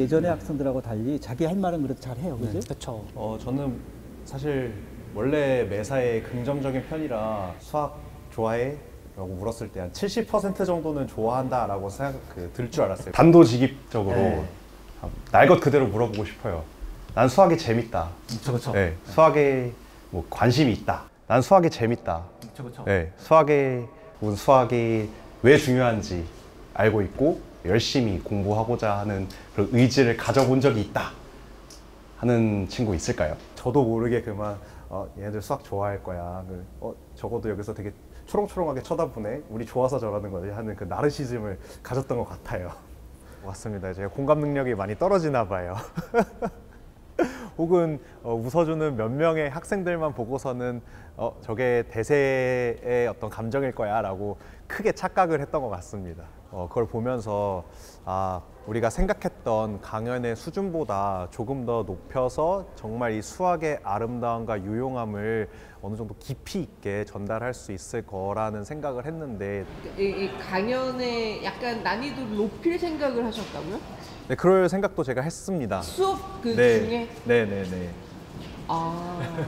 예전의 학생들하고 달리 자기 할 말은 그래도 잘해요, 그지? 그렇죠. 어, 저는 사실 원래 매사에 긍정적인 편이라 수학 좋아해? 라고 물었을 때 한 70% 정도는 좋아한다라고 생각 그, 들 줄 알았어요. 단도직입적으로 네. 날것 그대로 물어보고 싶어요. 난 수학이 재밌다. 그렇죠, 그렇죠. 네, 수학에 뭐 관심이 있다. 난 수학이 재밌다. 그렇죠, 그렇죠. 네, 수학에 혹은 수학이 왜 중요한지 알고 있고 열심히 공부하고자 하는 그런 의지를 가져본 적이 있다 하는 친구 있을까요? 저도 모르게 그만 어, 얘네들 수학 좋아할 거야. 그, 어, 적어도 여기서 되게 초롱초롱하게 쳐다보네. 우리 좋아서 저러는 거지 하는 그 나르시즘을 가졌던 것 같아요. 맞습니다. 제가 공감 능력이 많이 떨어지나 봐요. 혹은 어, 웃어주는 몇 명의 학생들만 보고서는 어, 저게 대세의 어떤 감정일 거야 라고 크게 착각을 했던 것 같습니다. 어, 그걸 보면서 아 우리가 생각했던 강연의 수준보다 조금 더 높여서 정말 이 수학의 아름다움과 유용함을 어느 정도 깊이 있게 전달할 수 있을 거라는 생각을 했는데 이, 이 강연의 약간 난이도를 높일 생각을 하셨다고요? 네, 그럴 생각도 제가 했습니다. 수업 그 네, 중에 네, 네, 네. 아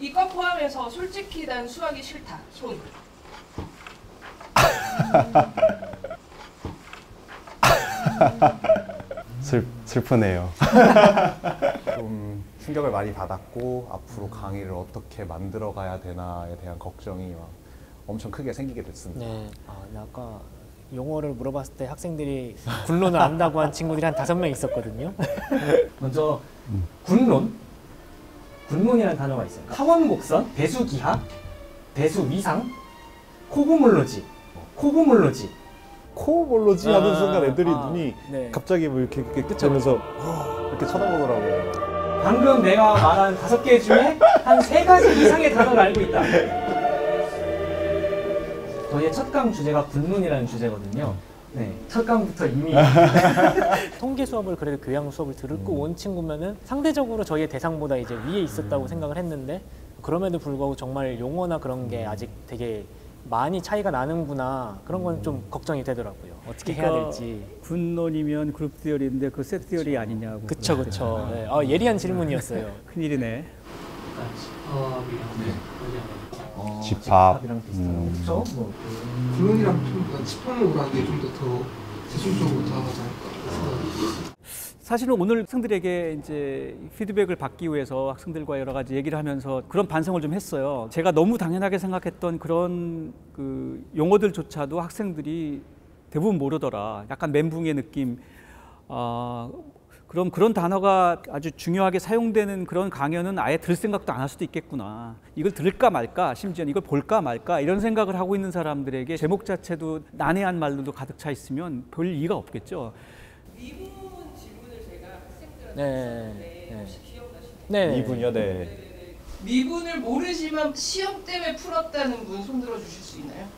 이과 포함해서 솔직히 난 수학이 싫다. 손. 슬, 슬프네요. 좀 충격을 많이 받았고 앞으로 강의를 어떻게 만들어 가야 되나에 대한 걱정이 막 엄청 크게 생기게 됐습니다. 네. 아, 아까 용어를 물어봤을 때 학생들이 군론을 안다고 한 친구들이 한 다섯 명 있었거든요. 먼저 군론, 군론이라는 단어가 있어요. 타원곡선, 배수기하, 배수위상, 코고몰로지. 코볼로지 아, 하는 순간 애들이 아, 눈이 네. 갑자기 뭐 이렇게, 이렇게 뜨면서 이렇게 쳐다보더라고요. 방금 내가 말한 다섯 개 중에 한 세 가지 이상의 단어를 알고 있다. 저희의 첫 강 주제가 군론이라는 주제거든요. 네, 첫 강부터 이미 통계 수업을 그래도 교양 수업을 듣고 온 친구면은 상대적으로 저희의 대상보다 이제 위에 있었다고 생각을 했는데 그럼에도 불구하고 정말 용어나 그런 게 아직 되게 많이 차이가 나는구나 그런 건 좀 걱정이 되더라고요. 어떻게 해야 그러니까 될지. 군론이면 그룹 디어리인데 그 세트 디어리 아니냐고. 그쵸 그쵸. 네. 아, 예리한 질문이었어요. 큰일이네. 집합. 이랑 비슷한 음. 그렇죠? 뭐 물론이랑 좀 집합을 오라는 게 좀 더더 대중적으로 다가가지 않을까. 사실은 오늘 학생들에게 이제 피드백을 받기 위해서 학생들과 여러 가지 얘기를 하면서 그런 반성을 좀 했어요. 제가 너무 당연하게 생각했던 그런 그 용어들조차도 학생들이 대부분 모르더라. 약간 멘붕의 느낌. 아, 그럼 그런 단어가 아주 중요하게 사용되는 그런 강연은 아예 들 생각도 안 할 수도 있겠구나. 이걸 들을까 말까, 심지어 이걸 볼까 말까 이런 생각을 하고 있는 사람들에게 제목 자체도 난해한 말들도 가득 차 있으면 별 이유가 없겠죠. 미분 질문을 제가 학생들한테 네. 했었는데 네. 혹시 기억나시나요? 네. 이분이요, 네. 네네네. 미분을 모르지만 시험 때문에 풀었다는 분 손들어 주실 수 있나요?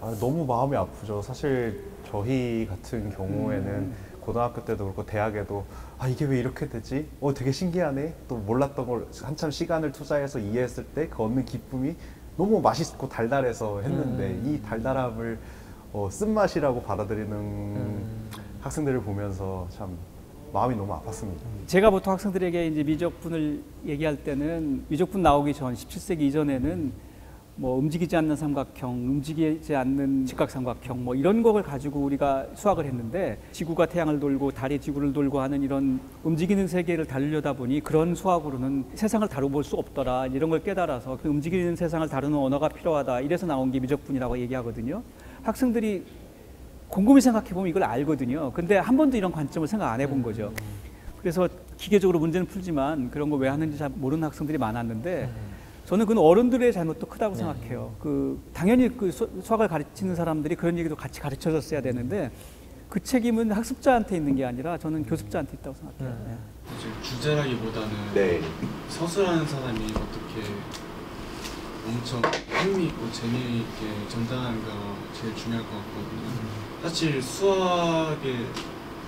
아, 너무 마음이 아프죠. 사실 저희 같은 경우에는 고등학교 때도 그렇고 대학에도 아 이게 왜 이렇게 되지? 어 되게 신기하네. 또 몰랐던 걸 한참 시간을 투자해서 이해했을 때 그 얻는 기쁨이 너무 맛있고 달달해서 했는데 이 달달함을 어, 쓴맛이라고 받아들이는 학생들을 보면서 참 마음이 너무 아팠습니다. 제가 보통 학생들에게 이제 미적분을 얘기할 때는 미적분 나오기 전 17세기 이전에는 뭐 움직이지 않는 삼각형, 움직이지 않는 직각삼각형 뭐 이런 것을 가지고 우리가 수학을 했는데 지구가 태양을 돌고 달이 지구를 돌고 하는 이런 움직이는 세계를 다루려다 보니 그런 수학으로는 세상을 다뤄볼 수 없더라 이런 걸 깨달아서 그 움직이는 세상을 다루는 언어가 필요하다 이래서 나온 게 미적분이라고 얘기하거든요. 학생들이 곰곰이 생각해 보면 이걸 알거든요. 근데 한 번도 이런 관점을 생각 안 해본 거죠. 그래서 기계적으로 문제는 풀지만 그런 거 왜 하는지 잘 모르는 학생들이 많았는데 저는 그건 어른들의 잘못도 크다고 생각해요. 그 당연히 그 수- 수학을 가르치는 사람들이 그런 얘기도 같이 가르쳐줬어야 되는데 그 책임은 학습자한테 있는 게 아니라 저는 교습자한테 있다고 생각해요. 네. 이제 주제라기보다는 네. 서술하는 사람이 어떻게 엄청 흥미있고 재미있게 전달하는가 제일 중요할 것 같거든요. 사실 수학에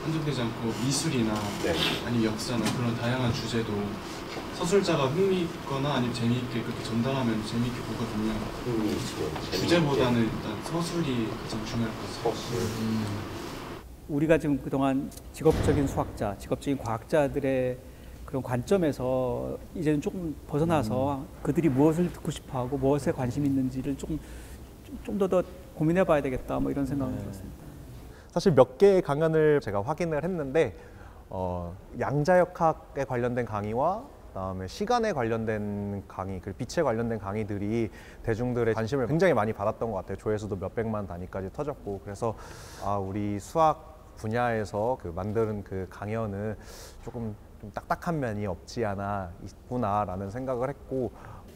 한정되지 않고 미술이나 네. 아니면 역사나 그런 다양한 주제도 서술자가 흥미있거나 아니면 재미있게 그렇게 전달하면 재미있게 보거든요. 주제보다는 일단 서술이 가장 중요할 것 같아요. 우리가 지금 그동안 직업적인 수학자, 직업적인 과학자들의 그런 관점에서 이제는 조금 벗어나서 그들이 무엇을 듣고 싶어하고 무엇에 관심 있는지를 조금 좀 더더 고민해봐야 되겠다 뭐 이런 생각이 들었습니다. 사실 몇 개의 강연을 제가 확인을 했는데 어, 양자역학에 관련된 강의와 그다음에 시간에 관련된 강의, 그리고 빛에 관련된 강의들이 대중들의 관심을 굉장히 많이 받았던 것 같아요. 조회수도 몇백만 단위까지 터졌고 그래서 아 우리 수학 분야에서 그 만드는 그 강연은 조금 좀 딱딱한 면이 없지 않아 있구나라는 생각을 했고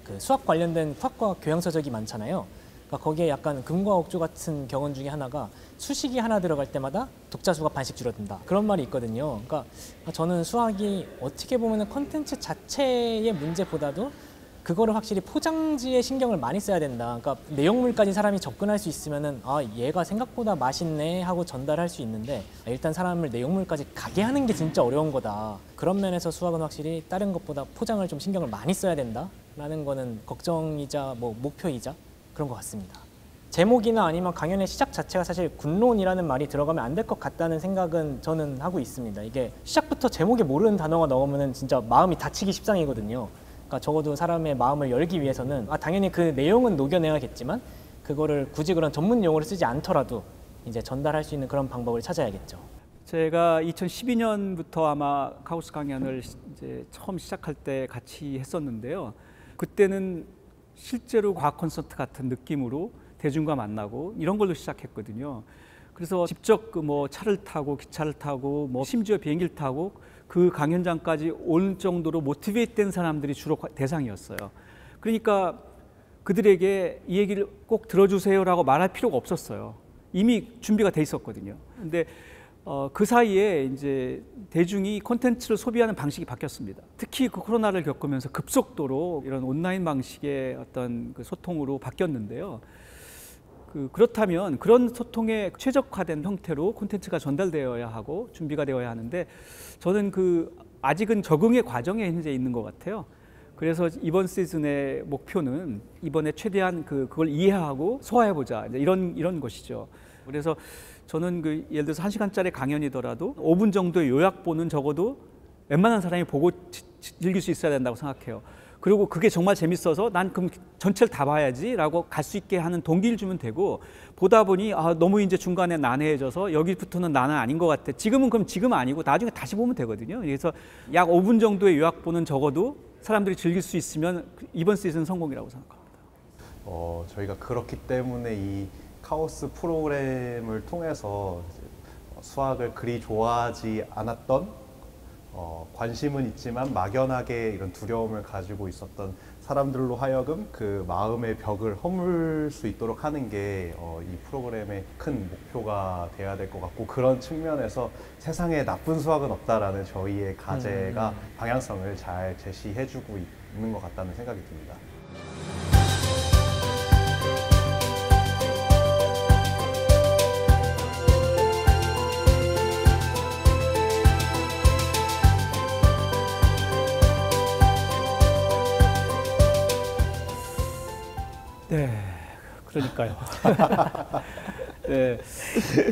그 수학 관련된 수학과 교양 서적이 많잖아요. 그러니까 거기에 약간 금과 억조 같은 경원 중에 하나가 수식이 하나 들어갈 때마다 독자 수가 반씩 줄어든다. 그런 말이 있거든요. 그러니까 저는 수학이 어떻게 보면은 컨텐츠 자체의 문제보다도 그거를 확실히 포장지에 신경을 많이 써야 된다. 그러니까 내용물까지 사람이 접근할 수 있으면은 아 얘가 생각보다 맛있네 하고 전달할 수 있는데 일단 사람을 내용물까지 가게 하는 게 진짜 어려운 거다. 그런 면에서 수학은 확실히 다른 것보다 포장을 좀 신경을 많이 써야 된다라는 거는 걱정이자 뭐 목표이자 그런 것 같습니다. 제목이나 아니면 강연의 시작 자체가 사실 군론이라는 말이 들어가면 안 될 것 같다는 생각은 저는 하고 있습니다. 이게 시작부터 제목에 모르는 단어가 나오면은 진짜 마음이 다치기 십상이거든요. 그러니까 적어도 사람의 마음을 열기 위해서는 아 당연히 그 내용은 녹여내야겠지만 그거를 굳이 그런 전문 용어를 쓰지 않더라도 이제 전달할 수 있는 그런 방법을 찾아야겠죠. 제가 2012년부터 아마 카우스 강연을 이제 처음 시작할 때 같이 했었는데요. 그때는 실제로 과학 콘서트 같은 느낌으로 대중과 만나고 이런 걸로 시작했거든요. 그래서 직접 그 뭐 차를 타고 기차를 타고 뭐 심지어 비행기를 타고 그 강연장까지 올 정도로 모티베이트된 사람들이 주로 대상이었어요. 그러니까 그들에게 이 얘기를 꼭 들어주세요라고 말할 필요가 없었어요. 이미 준비가 돼 있었거든요. 근데 어, 그 사이에 이제 대중이 콘텐츠를 소비하는 방식이 바뀌었습니다. 특히 그 코로나를 겪으면서 급속도로 이런 온라인 방식의 어떤 그 소통으로 바뀌었는데요. 그 그렇다면 그런 소통에 최적화된 형태로 콘텐츠가 전달되어야 하고 준비가 되어야 하는데 저는 그 아직은 적응의 과정에 현재 있는 것 같아요. 그래서 이번 시즌의 목표는 이번에 최대한 그 그걸 이해하고 소화해 보자 이런 이런 것이죠. 그래서 저는 그 예를 들어서 한 시간짜리 강연이더라도 5분 정도의 요약본은 적어도 웬만한 사람이 보고 즐길 수 있어야 된다고 생각해요. 그리고 그게 정말 재밌어서 난 그럼 전체를 다 봐야지라고 갈 수 있게 하는 동기를 주면 되고 보다 보니 아 너무 이제 중간에 난해해져서 여기부터는 나는 아닌 것 같아. 지금은 그럼 지금 아니고 나중에 다시 보면 되거든요. 그래서 약 5분 정도의 요약본은 적어도 사람들이 즐길 수 있으면 이번 시즌 성공이라고 생각합니다. 어, 저희가 그렇기 때문에 이 카오스 프로그램을 통해서 수학을 그리 좋아하지 않았던 어, 관심은 있지만 막연하게 이런 두려움을 가지고 있었던 사람들로 하여금 그 마음의 벽을 허물 수 있도록 하는 게 어, 이 프로그램의 큰 목표가 돼야 될 것 같고 그런 측면에서 세상에 나쁜 수학은 없다라는 저희의 과제가 방향성을 잘 제시해주고 있는 것 같다는 생각이 듭니다. 그러니까요. 네,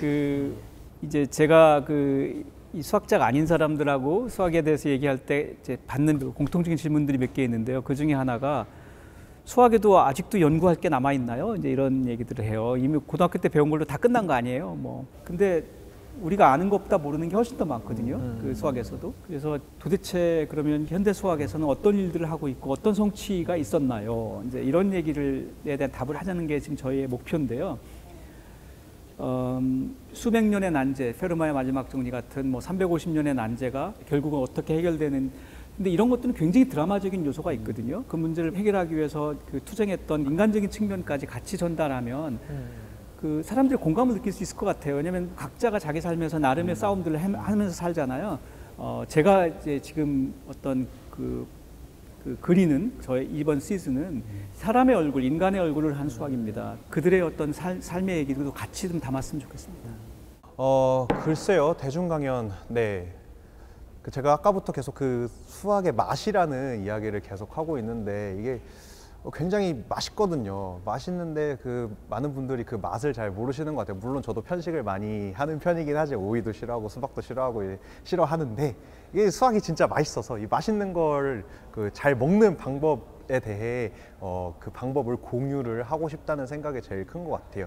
그 이제 제가 그이 수학자가 아닌 사람들하고 수학에 대해서 얘기할 때 이제 받는 그 공통적인 질문들이 몇 개 있는데요. 그 중에 하나가 수학에도 아직도 연구할 게 남아 있나요? 이제 이런 얘기들을 해요. 이미 고등학교 때 배운 걸로 다 끝난 거 아니에요? 뭐 근데 우리가 아는 것보다 모르는 게 훨씬 더 많거든요. 그 수학에서도. 그래서 도대체 그러면 현대 수학에서는 어떤 일들을 하고 있고 어떤 성취가 있었나요? 이제 이런 얘기를 에 대한 답을 하자는 게 지금 저희의 목표인데요. 음, 수백 년의 난제, 페르마의 마지막 정리 같은 뭐 350년의 난제가 결국은 어떻게 해결되는 근데 이런 것들은 굉장히 드라마적인 요소가 있거든요. 그 문제를 해결하기 위해서 그 투쟁했던 인간적인 측면까지 같이 전달하면 그 사람들이 공감을 느낄 수 있을 것 같아요. 왜냐하면 각자가 자기 삶에서 나름의 싸움들을 해- 하면서 살잖아요. 어, 제가 이제 지금 어떤 그, 그 그리는 저의 이번 시즌은 사람의 얼굴, 인간의 얼굴을 한 수학입니다. 그들의 어떤 살, 삶의 얘기도 같이 좀 담았으면 좋겠습니다. 어 글쎄요 대중 강연 네. 그 제가 아까부터 계속 그 수학의 맛이라는 이야기를 계속 하고 있는데 이게 어, 굉장히 맛있거든요. 맛있는데 그 많은 분들이 그 맛을 잘 모르시는 것 같아요. 물론 저도 편식을 많이 하는 편이긴 하지 오이도 싫어하고 수박도 싫어하고 예, 싫어하는데 이게 수학이 진짜 맛있어서 이 맛있는 걸 그 잘 먹는 방법에 대해 어, 그 방법을 공유를 하고 싶다는 생각이 제일 큰 것 같아요.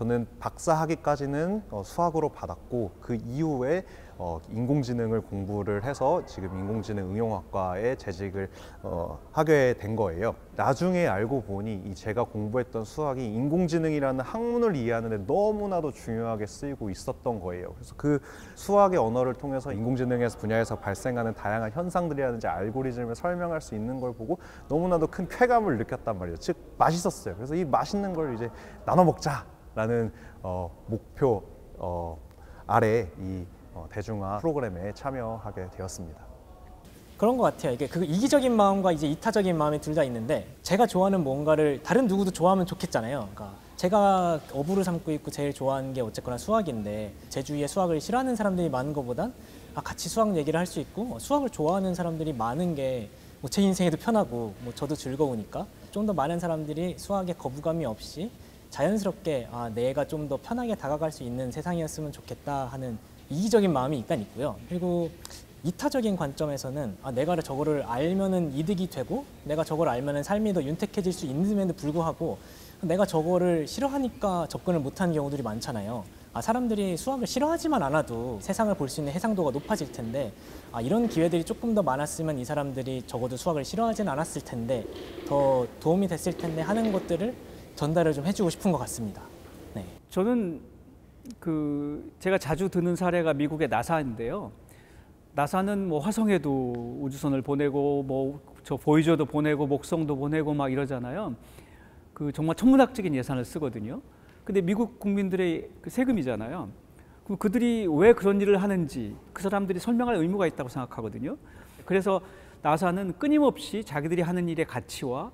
저는 박사 학위까지는 어, 수학으로 받았고 그 이후에 어, 인공지능을 공부를 해서 지금 인공지능 응용학과에 재직을 어, 하게 된 거예요. 나중에 알고 보니 이 제가 공부했던 수학이 인공지능이라는 학문을 이해하는 데 너무나도 중요하게 쓰이고 있었던 거예요. 그래서 그 수학의 언어를 통해서 인공지능에서 분야에서 발생하는 다양한 현상들이라든지 알고리즘을 설명할 수 있는 걸 보고 너무나도 큰 쾌감을 느꼈단 말이에요. 즉 맛있었어요. 그래서 이 맛있는 걸 이제 나눠 먹자 라는 어, 목표 어, 아래 이 어, 대중화 프로그램에 참여하게 되었습니다. 그런 것 같아요. 이게 그 이기적인 마음과 이제 이타적인 마음이 둘 다 있는데 제가 좋아하는 뭔가를 다른 누구도 좋아하면 좋겠잖아요. 그러니까 제가 어부를 삼고 있고 제일 좋아하는 게 어쨌거나 수학인데 제 주위에 수학을 싫어하는 사람들이 많은 것보단 아, 같이 수학 얘기를 할 수 있고 어, 수학을 좋아하는 사람들이 많은 게 뭐 제 인생에도 편하고 뭐 저도 즐거우니까 좀 더 많은 사람들이 수학에 거부감이 없이 자연스럽게 아, 내가 좀 더 편하게 다가갈 수 있는 세상이었으면 좋겠다 하는 이기적인 마음이 일단 있고요. 그리고 이타적인 관점에서는 아, 내가 저거를 알면은 이득이 되고 내가 저걸 알면은 삶이 더 윤택해질 수 있음에도 불구하고 내가 저거를 싫어하니까 접근을 못하는 경우들이 많잖아요. 아, 사람들이 수학을 싫어하지만 않아도 세상을 볼 수 있는 해상도가 높아질 텐데 아, 이런 기회들이 조금 더 많았으면 이 사람들이 적어도 수학을 싫어하진 않았을 텐데 더 도움이 됐을 텐데 하는 것들을 전달을 좀 해주고 싶은 것 같습니다. 네. 저는 그 제가 자주 드는 사례가 미국의 나사인데요. 나사는 뭐 화성에도 우주선을 보내고 뭐 저 보이저도 보내고 목성도 보내고 막 이러잖아요. 그 정말 천문학적인 예산을 쓰거든요. 근데 미국 국민들의 그 세금이잖아요. 그럼 그들이 왜 그런 일을 하는지 그 사람들이 설명할 의무가 있다고 생각하거든요. 그래서 나사는 끊임없이 자기들이 하는 일의 가치와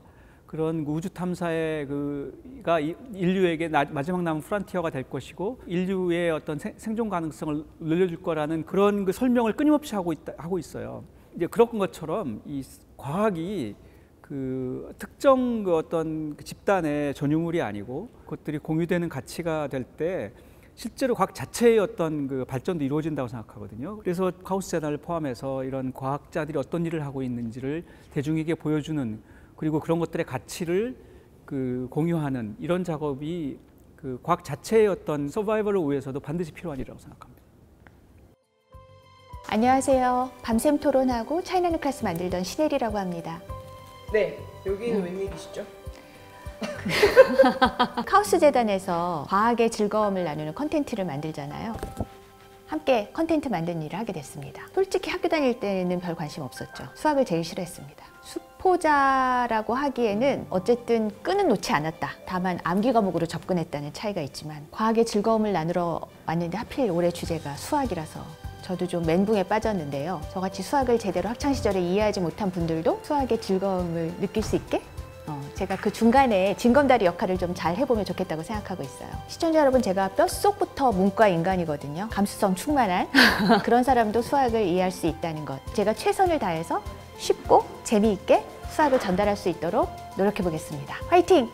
그런 그 우주 탐사의 그가 이- 인류에게 나- 마지막 남은 프란티어가 될 것이고 인류의 어떤 생- 생존 가능성을 늘려줄 거라는 그런 그 설명을 끊임없이 하고 있다 하고 있어요. 이제 그런 것처럼 이 과학이 그 특정 그 어떤 그 집단의 전유물이 아니고 그것들이 공유되는 가치가 될 때 실제로 과학 자체의 어떤 그 발전도 이루어진다고 생각하거든요. 그래서 카우스 채널을 포함해서 이런 과학자들이 어떤 일을 하고 있는지를 대중에게 보여주는 그리고 그런 것들의 가치를 그 공유하는 이런 작업이 그 과학 자체의 어떤 서바이벌을 위해서도 반드시 필요한 일이라고 생각합니다. 안녕하세요. 밤샘 토론하고 차이나는 클래스 만들던 신혜리라고 합니다. 네, 여기는 웬일이시죠? 카오스 재단에서 과학의 즐거움을 나누는 컨텐츠를 만들잖아요. 함께 컨텐츠 만드는 일을 하게 됐습니다. 솔직히 학교 다닐 때는 별 관심 없었죠. 수학을 제일 싫어했습니다. 수포자라고 하기에는 어쨌든 끈은 놓지 않았다. 다만 암기 과목으로 접근했다는 차이가 있지만 과학의 즐거움을 나누러 왔는데 하필 올해 주제가 수학이라서 저도 좀 멘붕에 빠졌는데요. 저같이 수학을 제대로 학창 시절에 이해하지 못한 분들도 수학의 즐거움을 느낄 수 있게 어, 제가 그 중간에 징검다리 역할을 좀 잘 해보면 좋겠다고 생각하고 있어요. 시청자 여러분, 제가 뼛속부터 문과 인간이거든요. 감수성 충만한 그런 사람도 수학을 이해할 수 있다는 것. 제가 최선을 다해서 쉽고 재미있게 수학을 전달할 수 있도록 노력해 보겠습니다. 화이팅!